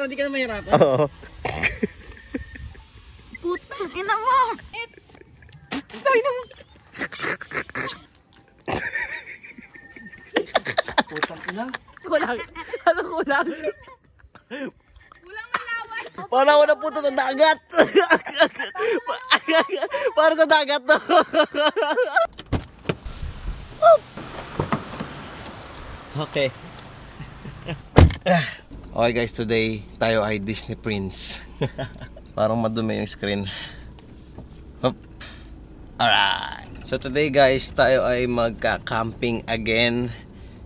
Para di ka na mahirapan. Oo. Putang ina mo! Sabi na mo! Putang ina. Kulang. Ano kulang? Para ako napunta sa dagat. Para sa dagat to. okay. Okay guys, today tayo ay Disney Prince. Parang madumi yung screen. Hop. Alright. So today guys, tayo ay magka-camping again.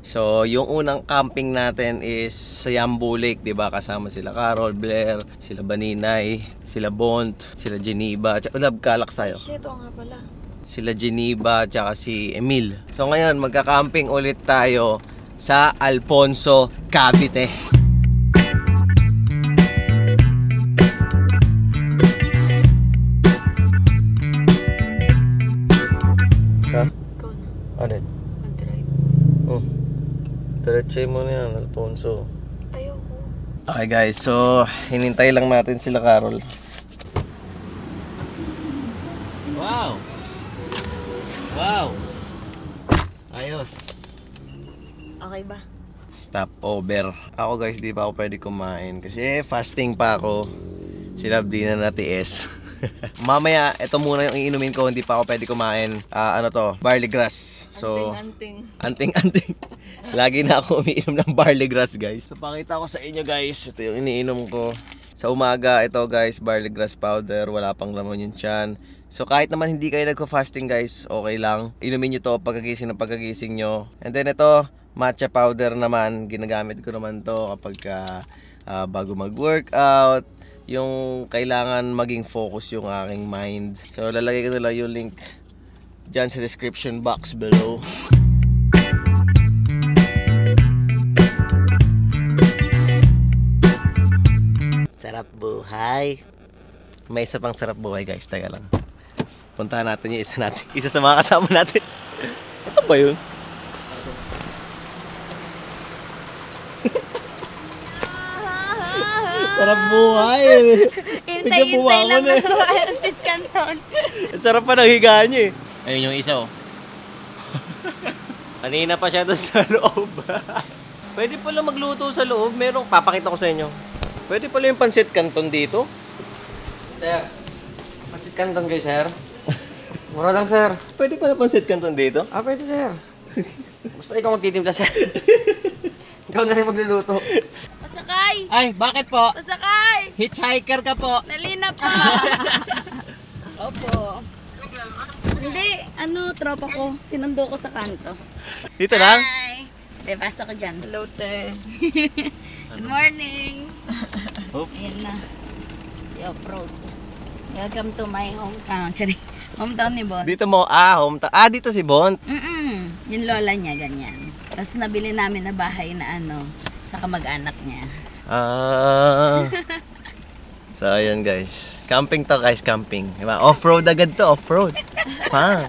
So, yung unang camping natin is sa Yambo Lake, 'di ba? Kasama sila Carol, Blair, sila Baninay, sila Bont, sila Geneva, Love Kalax tayo. Shit, oo nga pala. Sila Geneva, tsaka si Emil. So ngayon, magka-camping ulit tayo sa Alfonso, Cavite. Diretso mo na yan, Alfonso. Ayoko. Okay guys, so hinintay lang natin sila Carol. Wow! Wow! Ayos. Okay ba? Stop over. Ako guys, di pa ako pwede kumain kasi fasting pa ako. Sila di na natiis. Mamaya, ito muna yung iinumin ko, hindi pa ako pwede kumain. Ah, ano to? Barley grass. So, Anting-anting. Anting-anting. Lagi na ako umiinom ng barley grass, guys. So, pakita ko sa inyo, guys. Ito yung iniinom ko. Sa umaga, ito, guys, barley grass powder. Wala pang laman yung tiyan. So, kahit naman hindi kayo nagko-fasting, guys, okay lang. Inumin nyo to pagkagising ng pagkagising nyo. And then, ito, matcha powder naman. Ginagamit ko naman to kapag ka, ah, bago mag-workout. Yung kailangan maging focus yung aking mind. So, lalagay ko na lang yung link dyan sa description box below. Sarap buhay. May isa pang sarap buhay guys. Teka lang. Puntahan natin yung isa natin. Isa sa mga kasama natin. Ito ba yun? Sarap buhay. Hintay-hintay lang bumangon eh. ako. Outfit canton. Ang sarap pa ng higa niya eh. Ayun yung isa oh. Kanina pa siya doon sa loob. Pwede pala magluto sa loob. Merong, papakita ko sa inyo. Pwede pala yung pansit canton dito. Sir. Pansit canton kayo, sir. Mura lang, sir. Pwede pala pansit canton dito. Ah, pwede, sir. Basta ikaw magtitimpla, sir. ikaw na rin magluluto. Pasakay! Ay, bakit po? Pasakay! Hitchhiker ka po. Nalina pa! Opo. Hindi, ano, tropa ko. Sinundo ko sa kanto. Dito lang? Hi! Hindi, pasok ko dyan. Hello, te. Good morning. Oop. Ayan na. Si off-road. Welcome to my hometown. Sorry. Hometown ni Bon. Dito mo, ah, hometown. Ah, dito si Bont. Mm-mm. Yung lola niya, ganyan. Tapos nabili namin na bahay na ano, sa kamag-anak niya. Ah. so, ayan guys. Camping to guys, camping. Diba? Off-road agad to, off-road. Pa.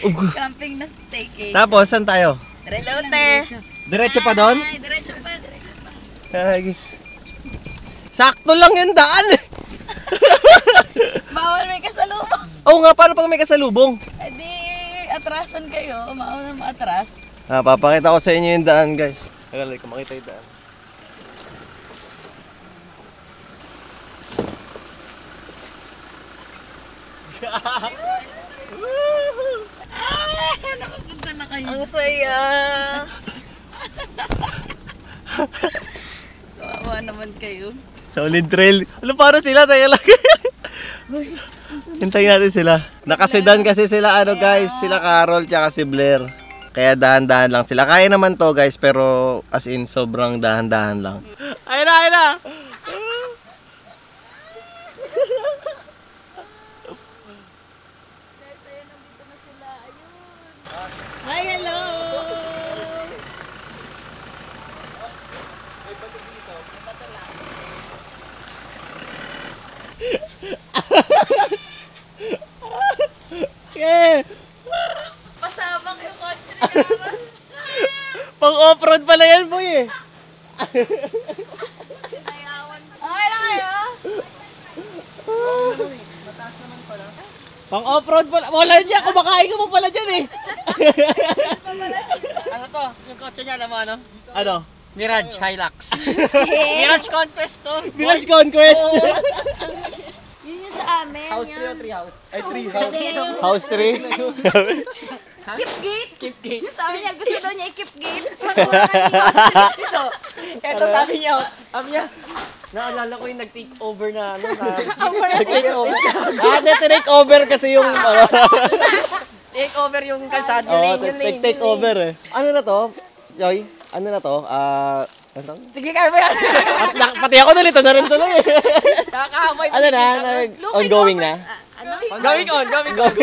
Ug. Camping na staycation. Tapos, saan tayo? Lang, diretso. Diretso pa doon? Ay, diretso pa, diretso pa. Ay. Sakto lang yung daan eh. Bawal may kasalubong. Oo nga, paano pag may kasalubong? Eh di, atrasan kayo. Mauna maatras. Ah, papakita ko sa inyo yung daan, guys. Tagal, ko makita yung daan. Ah, nakapunta na kayo. Ang saya! Kawawa naman kayo. Solid trail. Ano para sila? Tayo lang. Hintayin natin sila. Nakasedan kasi sila ano guys, sila Carol tsaka si Blair. Kaya dahan-dahan lang sila. Kaya naman to guys, pero as in sobrang dahan-dahan lang. Ayun na, ayun na! eh. Pasabak yung kotse ni Karen. Pang off-road pala yan, boy eh. okay lang kayo? Mataas naman pala. Pang off-road pala. Wala niya, kumakain ka pa pala dyan eh. ano to? Yung kotse niya, alam mo ano? Ano? Mirage Hilux. Mirage Conquest to. Mirage Conquest. Oo. Amin. House 3 yan. o 3 house? Ay, tree house. House 3. Keep gate. Keep gate. Sabi niya, gusto daw niya i-keep gate. Ito, ito sabi niya, sabi niya, naalala ko yung nag-take over na ano na Take over. ah, de, take over kasi yung ano. take over yung kalsada yun, yun, take, take over eh. Ano na to? Joy? Ano na to? Ah, ano? Sige, kaya mo yan. At, na- pati ako nalito na rin tuloy. Nakakahamay. ano na? nag- ongoing na? Ano? Going on, going on.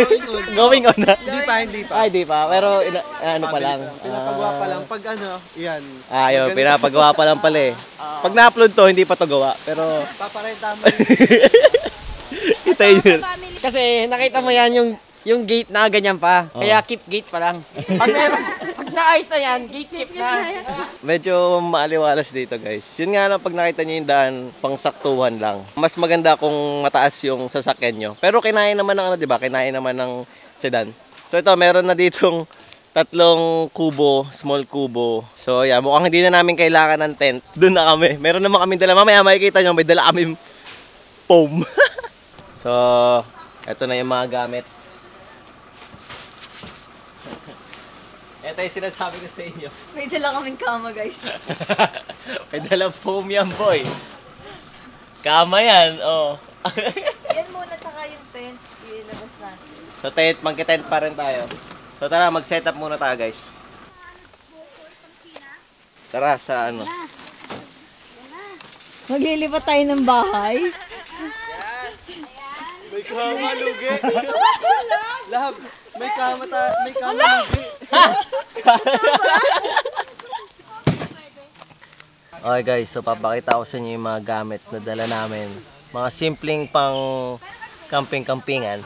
Going on na? Hindi pa, hindi pa. Ay, di pa. Pero ina, ano pa lang. Pinapagawa pa lang. Pag ano, yan. Ah, yun, pinapagawa pa lang pala eh. Pag na-upload to, hindi pa to gawa. Pero, Paparenta mo. kita yun. Kasi nakita mo yan yung yung gate na ganyan pa. Kaya keep gate pa lang. Pag meron, naayos na yan, gate keep na. Medyo maaliwalas dito guys. Yun nga lang pag nakita nyo yung daan, pang saktuhan lang. Mas maganda kung mataas yung sasakyan nyo. Pero kinain naman ng ano, di ba? Kinain naman ng sedan. So ito, meron na ditong tatlong kubo, small kubo. So yeah, mukhang hindi na namin kailangan ng tent. Doon na kami. Meron naman kami dala. Mamaya makikita nyo, may dala kami foam. so, ito na yung mga gamit. Ito yung sinasabi ko sa inyo. May dala kaming kama, guys. May dalang foam yan, boy. Kama yan, oh. Yan muna, tsaka yung tent. Ilabas natin. so, tent, magka-tent pa rin tayo. So, tara, mag-set up muna tayo, guys. Tara, sa ano. Maglilipat tayo ng bahay. May kama, lugi. Lahab. May kama, ta may kama, lugi. Okay guys, so papakita ko sa inyo yung mga gamit na dala namin. Mga simpleng pang camping-campingan.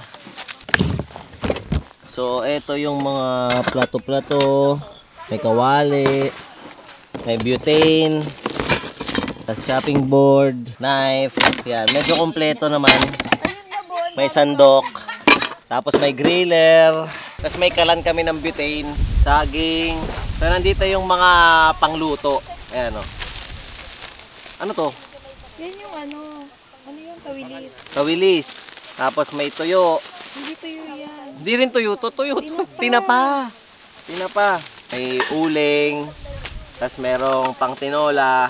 So, ito yung mga plato-plato, may kawali, may butane, tas chopping board, knife, yan. Medyo kompleto naman. May sandok, tapos may griller, tapos may kalan kami ng butane, saging. So, nandito yung mga pangluto. Ayan o. Ano to? Yan yung ano, ano yung tawilis. Kawilis. Tapos may tuyo. Hindi tuyo yan. Hindi rin tuyo to. Tuyo to. Tinapa. Tinapa. May uling. Tapos merong pang tinola.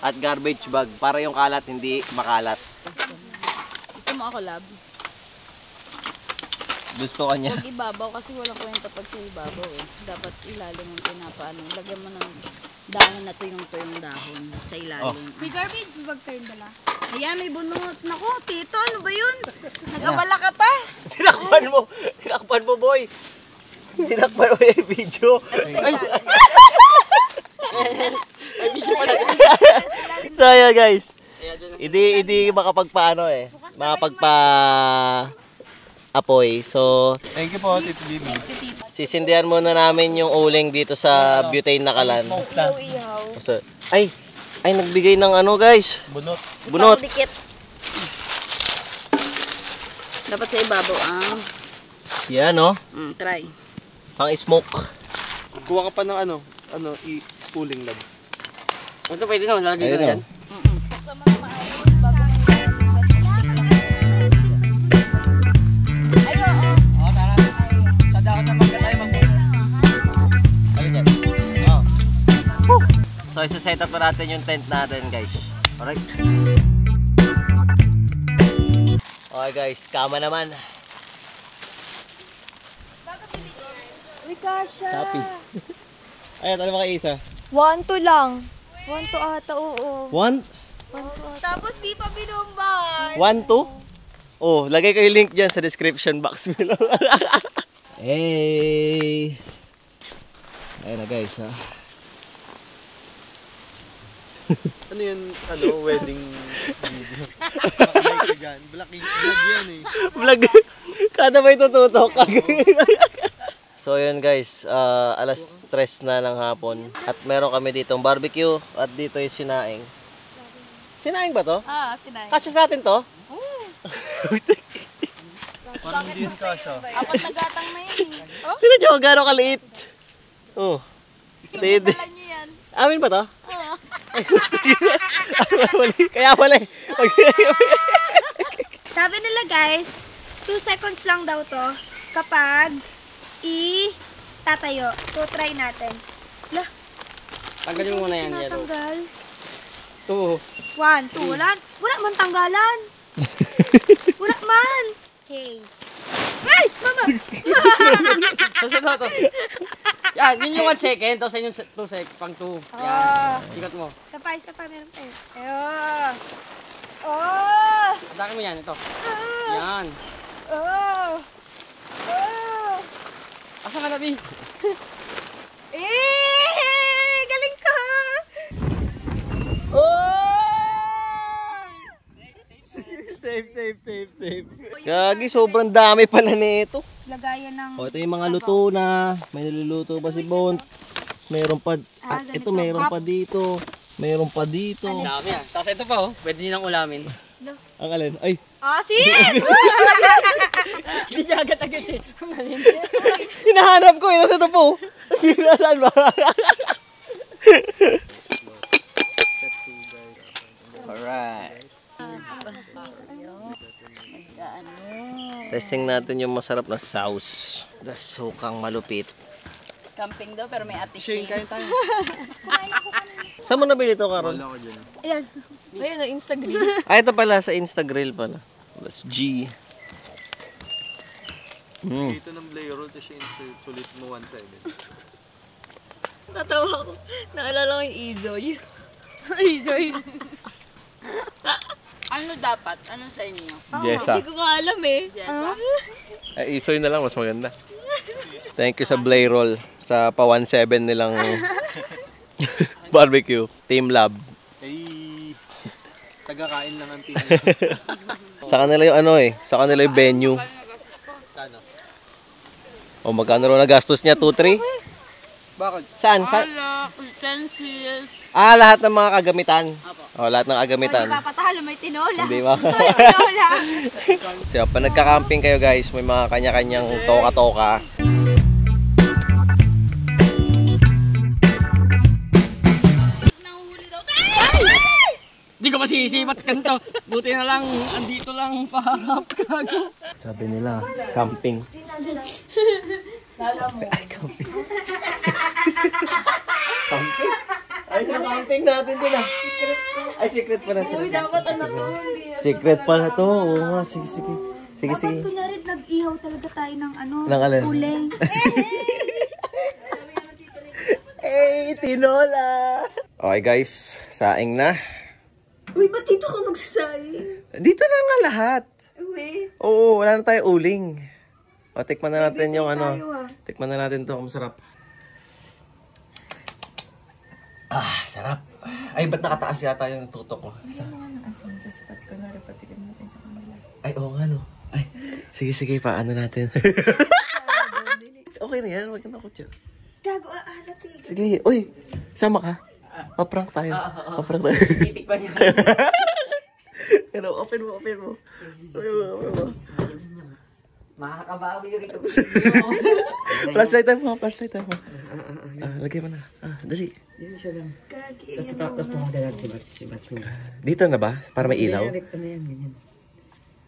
At garbage bag. Para yung kalat hindi makalat. Gusto mo ako, lab? Gusto ka niya. Huwag ibabaw kasi walang kwenta pag sa ibabaw eh. Dapat ilalim yung pinapaano. Lagyan mo ng dahon na to yung tuyong dahon sa ilalim. May garbage bag kayong dala. Ayan, may bunot. Naku, tito, ano ba yun? Nag-abala ka pa. Tinakpan mo. Tinakpan mo, boy. Tinakpan mo yung video. Ay. so, ayan guys. Hindi, hindi makapagpaano eh. Makapagpa apoy. So, Thank you po, Tito Bibi. sisindihan muna namin yung uling dito sa butane na kalan. So, ay, ay nagbigay ng ano guys. Bunot. Bunot. Dikit. Dapat sa ibabaw ang Yan no. mm, try. Pang smoke. Kuha ka pa ng ano, ano, i-cooling lab. Ito pwede na, lalagay Ayun dyan. oh. So, isa-set up na natin yung tent natin, guys. Alright. Okay, guys. Kama naman. Uy, kasha. Shopee. Ayan, ano mga isa? One to lang. One to ata, oo. One? One to ata. Tapos di pa binumbay. One, two? Oh, lagay ko yung link dyan sa description box below. hey! Ayan na guys, ha. Ano yun, ano, wedding video. Ka dyan. Black, black yan eh. Vlog. Kada may tututok. so yun guys, ah, alas 3 na ng hapon. At meron kami ditong barbecue at dito yung sinaing. Sinaing ba to? Ah, sinay. Kasya sa atin to? Parang hindi yun kasha. Apat na gatang na yan eh. Tignan nyo, gano'ng kaliit. Oh. Steady. Dala niyo yan. Amin ba to? Mali. Kaya pala eh. Sabi nila guys, 2 seconds lang daw to kapag i tatayo. So try natin. Lah, Tanggalin mo muna yan, yellow. tanggal. Two. One, two, wala. Wala man tanggalan. wala man. Okay. Ay! Mama! Tapos ito, ito. Yan, yun yung one second. Tapos yun yung se- two sec, pang two. Yan. Oh. Ikot mo. Isa pa, isa pa. Meron pa eh. Ayun. Oh! Atake mo yan, ito. Yan. Oh! Oh! Asa ka nabi? Eh! Galing ka! Safe, safe, safe, safe. Gagi, sobrang dami pala nito. Lagayan ng... O, ito yung mga luto na. May niluluto pa si Bont. Mayroon pa, Ah, at ito mayroon pa dito. Mayroon pa dito. Ang dami yan. Tapos ito pa, oh. Pwede nyo nang ulamin. Ang alin? Ay, Asin! Hindi niya agad-agad siya. hinahanap ko. Ito sa ito po. Nasaan ba? Alright. Testing natin yung masarap na sauce. The sukang malupit. Camping daw pero may ate Shane, kain tayo. Saan mo nabili ito, Carol? Wala ko dyan. Ayan. Ayun, na Instagram. Ah, ito pala sa Instagrill pala. That's G. Mm. Dito ng Blair Roll, tapos yung sulit mo one-sided. Natawa ko. Naalala ko yung Izoy. Ano dapat? Ano sa inyo? Jessa. Hindi ko nga alam eh. Jessa? Ay, isoy na lang, mas maganda. Thank you sa Blayrol sa pa 17 nilang barbecue. Team Lab. Ay, taga-kain lang ang team. Sa kanila yung ano eh, sa kanila yung venue. Kano? O magkano raw nagastos niya? 2-3? Bakit? Saan? Sa, Wala, utensils. Ah, lahat ng mga kagamitan. O, lahat ng kagamitan. Papatalo, may tinola. Hindi ba? Tinola. so, pag nagka-camping kayo guys, may mga kanya-kanyang toka-toka. Hindi ko masisipat ganito. Buti na lang, andito lang paharap. Gago. Sabi nila, camping. camping? Ay, sa camping natin din ah. Ay, secret pala. Uy, dapat ano to. Secret pala to. Oo nga, sige, sige. Sige, sige. Dapat kunyari nag-ihaw talaga tayo ng ano, Ng alin? uling. Hey, tinola! Okay guys, saing na. Uy, ba't dito ka magsasayi? Dito na nga lahat. Uy, Oo, wala na tayo uling. O, tikman na natin yung tayo ano. ah. Tikman na natin to, kung masarap. Ah, sarap. Ay, ba't nakataas yata yung tutok ko? Sa... Ay, oo nga no. Ay, sige, sige, paano natin? okay na yan, wag na ako dyan. Gago, aalat eh. Sige, uy, sama ka. Paprank tayo. Paprank tayo. Titikpan niya. Hello, open mo, open mo. Open mo, open mo. Makakabawi rito. Flashlight tayo mo, flashlight tayo mo. Ah, lagay mo na. Ah, dali. Gagi, yan Tapos tumagalan si Bats, si Bats mo. Dito na ba? Para may ilaw? Rekta na yan, ganyan.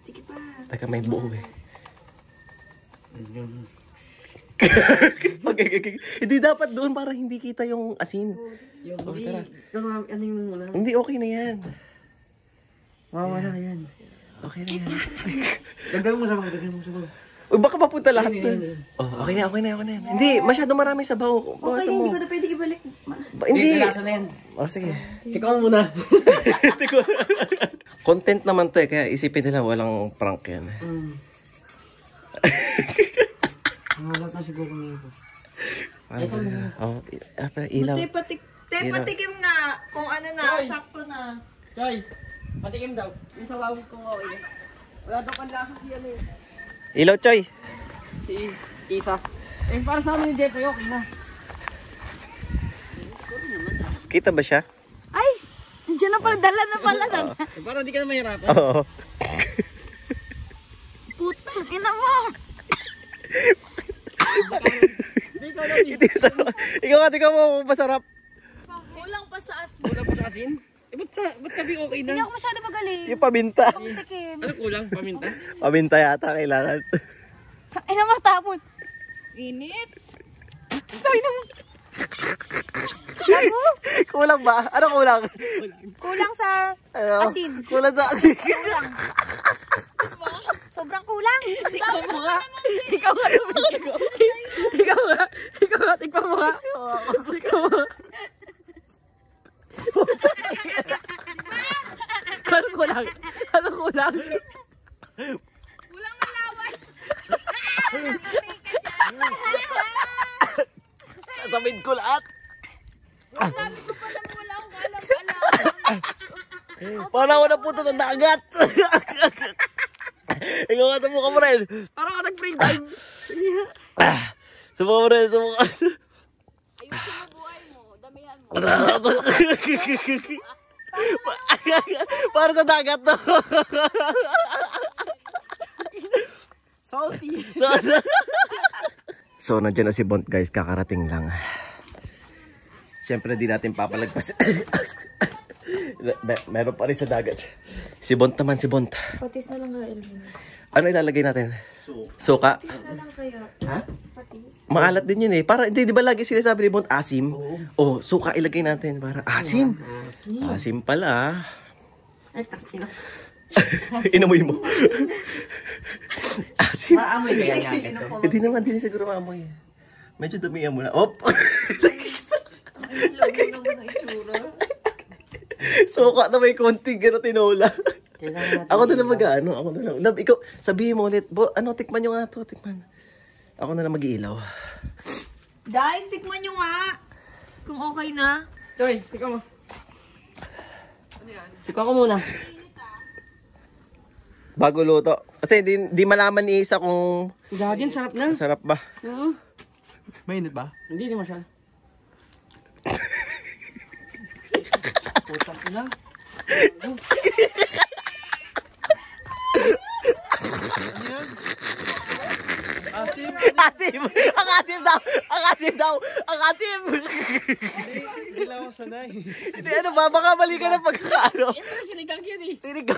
Sige pa. Taka may buo eh. Okay, okay, okay. Hindi dapat doon para hindi kita yung asin. Yung Oh, tara. ano yung wala? Hindi, okay na yan. Mawawala yan. Okay na yan. Dagdag mo sa mga, dagdag mo sa mga. Uy, baka mapunta lahat na. ayun, ayun. Oh, okay na, okay na, okay na. yan. Hindi, masyado marami sabaw. Okay, Bawasan mo. hindi ko na pwede ibalik. Ma- Ba- hindi. Nasa na yan. Oh, sige. Sikaw muna. Content naman to eh, kaya isipin nila walang prank yan. Wala ka siguro ngayon. Ito mo. Oh, i- ah, pala, ilaw. Te, patik, te, Ilaw. patikim nga. Kung ano na, sakto na. Joy, patikim daw. Yung sa wawag ko okay. Wala daw panlasa siya ano eh. Ilaw, Choy. Si Isa. Eh, para sa amin hindi ito, okay na. Kita ba siya? Ay! Diyan na pala, dala na pala. Eh, para hindi ka na mahirapan. Oo. Putang Ina mo! Sarap. Ikaw nga, ikaw mo masarap. Kulang pa sa asin. Kulang pa sa asin? Eh, ba't, sa- ba't sabi okay Hindi na? ako masyado magaling. Yung paminta. Tikim. Ano kulang? Paminta? Paminta yata kailangan. Ay naman tapon. Init. Sabi naman. kulang ba? Ano kulang? Kulang sa Ano? Asin. Kulang sa asin. kulang. Sobrang kulang. Ikaw mo nga. Ikaw nga. Ikaw nga. Ikaw nga. Tigpa mo nga. Ikaw mo. Ano kulang? Ano kulang? Sabihin ko lahat. Paano ako napunta sa dagat? Ikaw nga sumuka mo rin. Parang ako nag-free dive. Sumuka mo rin, sumuka. Ayusin mo buhay mo. Damihan mo. Para sa dagat to. Salty. so, nandiyan na si Bont guys, kakarating lang. Siyempre, di natin papalagpas. Mer- meron pa rin sa dagat. Si Bont naman, si Bont. Patis na lang nga. Ano ilalagay natin? Suka. Patis na lang kaya. Patis. Maalat din yun eh. Para, hindi, di ba lagi sinasabi ni Bont, asim? Oh, suka ilagay natin. Para, asim. Asim pala. Ay, takina. Inamoy mo. asim. Maamoy kaya yan. Hindi naman, hindi siguro maamoy. Medyo dumiyan mo na. Op! Lagi naman ang itsura. Suka na may konting gano'n tinola. Ako na lang mag-ano, ako na lang. Lab, ikaw, sabihin mo ulit, bo, ano, tikman nyo nga to, tikman. Ako na lang mag-iilaw. Guys, tikman nyo nga. Kung okay na. Choy, tika mo. Tika ko muna. Bago luto. Kasi di, di malaman ni Isa kung Gagin, sarap na. sarap ba. Oo. Mainit ba? Hindi, di masyado. Putang ina. Asim! Asim! Ang asim daw! Ang asim daw! Ang asim! Hindi lang ako sanay. Hindi, ano ba? Baka mali ka ng pagkakaano. Siyempre, sinigang yun eh. Sinig ko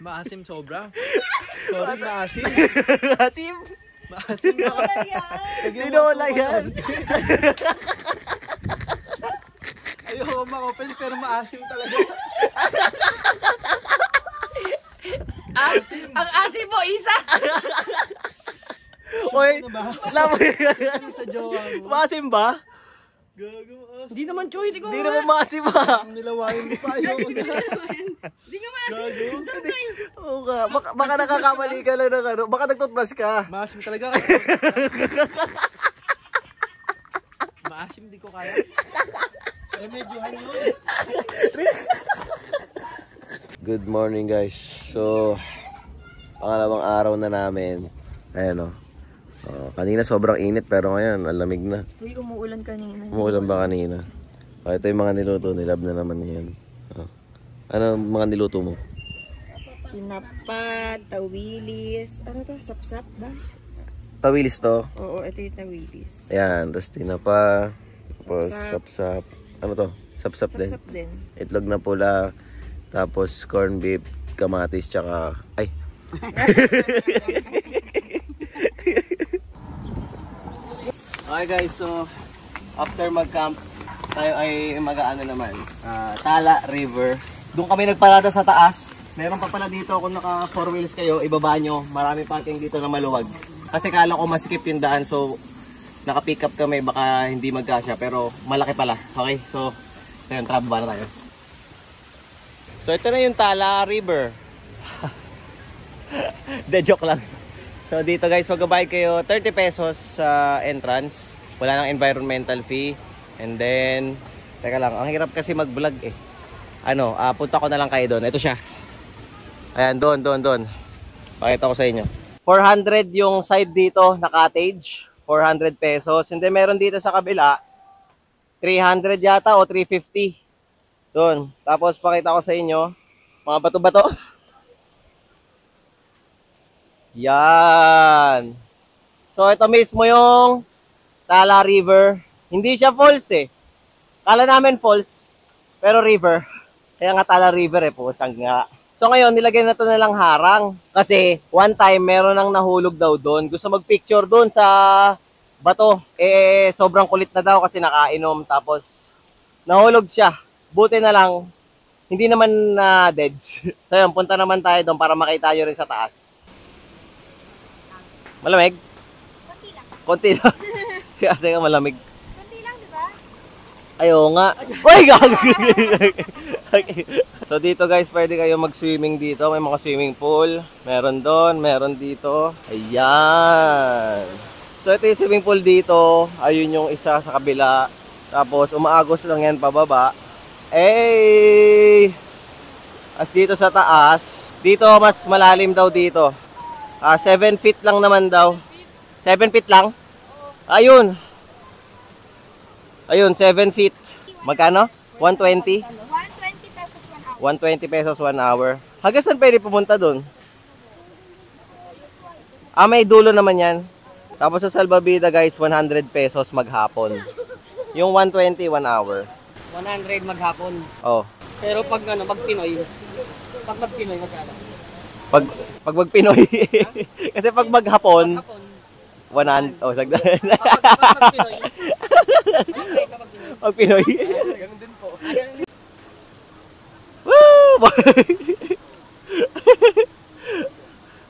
Maasim sobra. Sorry, maasim. Asim! Maasim na. Tinola yan! Ayoko makopel pero maasim talaga. Ang asim mo, isa! Uy! Alam mo Ano sa jowa mo? Maasim ba? Gago, maasim. Hindi naman, Choy. Tika mo Hindi naman maasim ba? Nilawain mo pa. Ayoko na. Hindi ka maasim. Yun. Oo nga. Baka, baka nakakamali ka lang ng ano. Baka nagtoothbrush ka. Maasim talaga. maasim di ko kaya. Eh, medyo ano. Good morning guys. So, pangalawang araw na namin. Ayan o. Oh, kanina sobrang init pero ngayon ang lamig na. Uy, umuulan kanina. Umuulan ba kanina? Oh, ito yung mga niluto. Nilab na naman yan. Oh. Ano mga niluto mo? Tinapad, tawilis. Ano to? Sapsap ba? Tawilis to. Oo, ito yung tawilis. Ayan. Tapos tinapa. Tapos Sapsap. sapsap. Ano to? Sapsap din. Sapsap din. Itlog na pula. Tapos corn beef, kamatis, tsaka... Ay! okay guys, so after mag-camp, tayo ay mag-ano naman, ah, Tala River. Doon kami nagparada sa taas. Meron pa pala dito kung naka four wheels kayo, ibaba nyo. Marami parking dito na maluwag. Kasi kala ko masikip yung daan, so naka-pick up kami, baka hindi magkasya, pero malaki pala. Okay, so ayun, tara, baba na tayo. So ito na yung Tala River. De joke lang. So dito guys, magbabayad kayo 30 pesos sa entrance. Wala nang environmental fee. And then, teka lang, ang hirap kasi mag-vlog eh. Ano, ah, punta ko na lang kayo doon. Ito siya. Ayan, doon, doon, doon. Pakita ko sa inyo. 400 yung side dito na cottage. 400 pesos. And then meron dito sa kabila, 300 yata o 350. Doon. Tapos pakita ko sa inyo, mga bato-bato. Yan. So, ito mismo yung Tala River. Hindi siya falls eh. Kala namin falls, pero river. Kaya nga Tala River eh, po siyang nga. So ngayon, nilagay na to na lang harang. Kasi one time, meron nang nahulog daw doon. Gusto magpicture doon sa bato. Eh, sobrang kulit na daw kasi nakainom. Tapos, nahulog siya. Buti na lang, hindi naman na deads. so yun, punta naman tayo doon para makita tayo rin sa taas. Malamig? Konti lang. Konti lang. Kaya teka, malamig. Konti lang, di ba? Ayaw nga. Uy, gag! okay. So dito guys, pwede kayo mag-swimming dito. May mga swimming pool. Meron doon, meron dito. Ayan. So ito yung swimming pool dito. Ayun yung isa sa kabila. Tapos umaagos lang yan pababa. Eh! As dito sa taas, dito mas malalim daw dito. Ah, 7 feet lang naman daw. 7 feet lang? Ayun. Ayun, 7 feet. Magkano? 120? 120 pesos 1 hour. 120 pesos 1 hour. Hanggang saan pwede pumunta doon? Ah, may dulo naman yan. Tapos sa Salbabida guys, 100 pesos maghapon. Yung 120, 1 hour. 100 maghapon. Oh. Pero pag ano, pag Pinoy, pag mag Pinoy, magkano? Pag, pag mag Pinoy. Kasi pag maghapon, Hapon. 100. Oh, sagda. Pag, pag Pinoy. Pag Pinoy. Ganun din. Woo!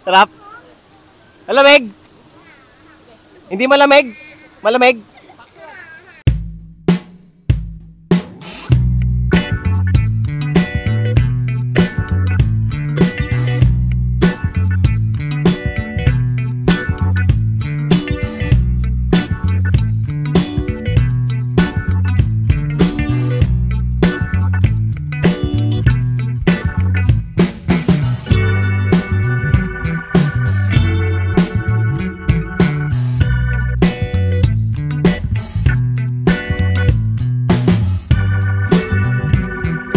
Sarap. Malamig. Hindi malamig. Malamig.